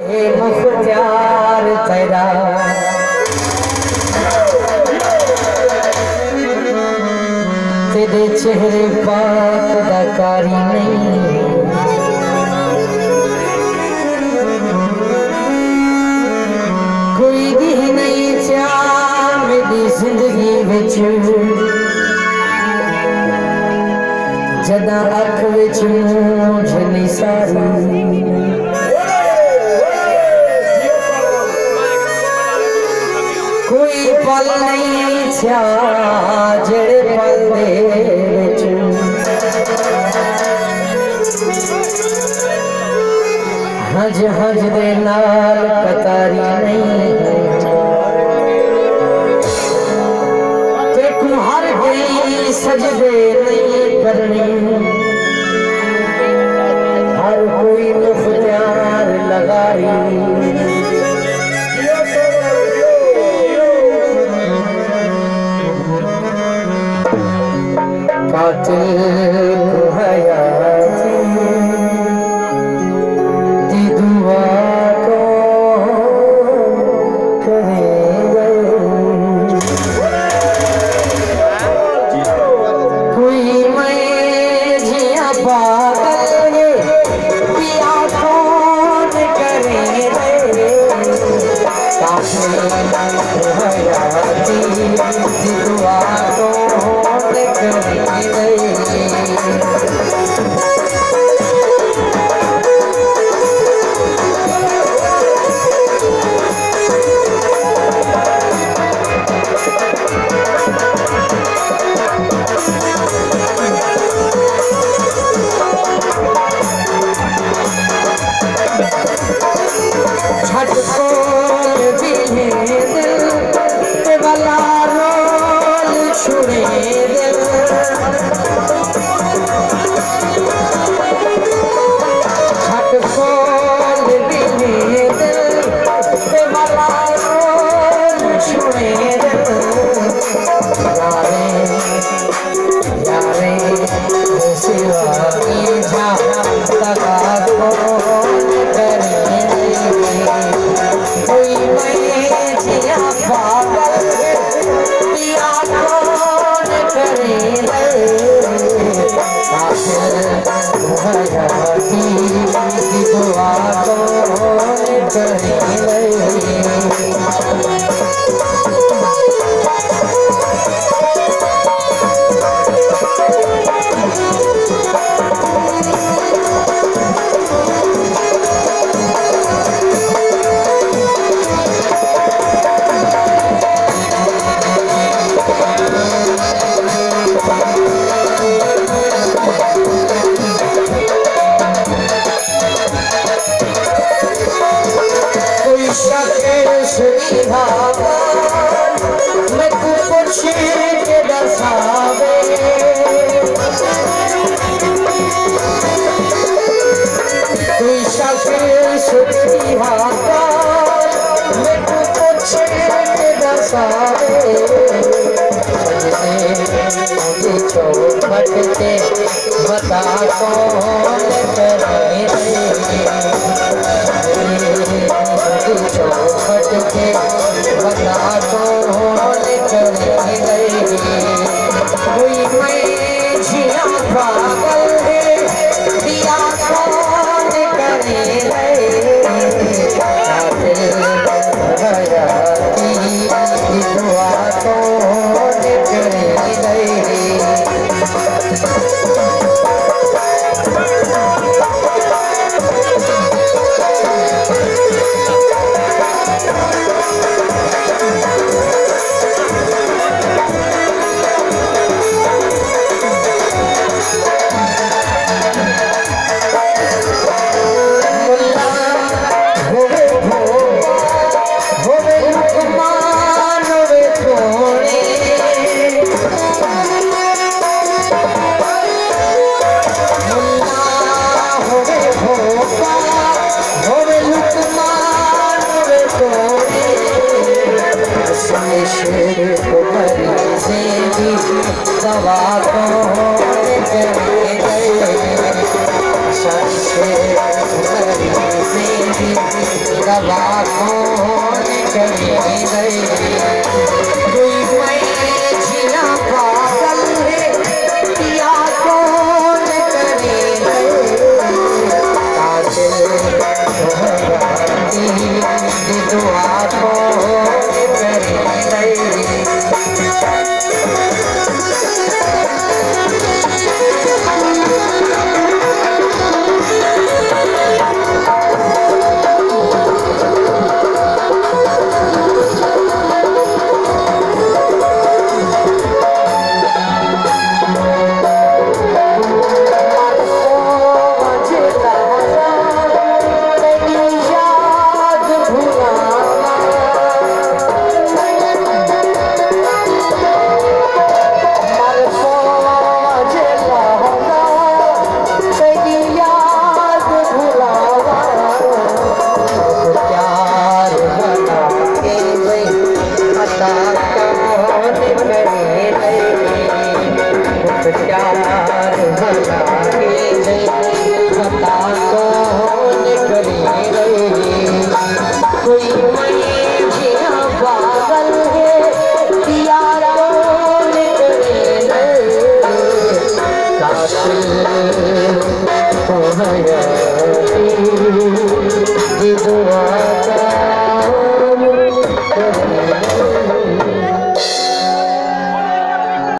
मुख्तियार तेरा। चेहरे पाक दा नहीं। कोई भी नहीं चाह मेरी ज़िंदगी विच। जदा अख विच मूंझ निसारी कोई पल नहीं जेड़े पल दे हज हज दे नाल कतारी नहीं ते कुहर गई सजदे Senhor. की दुआ कौन करेंगे कोई दसावे सजने चौखट बता कौन करे के बता कौन करे कोई Thank. दवा को मरी से दुआ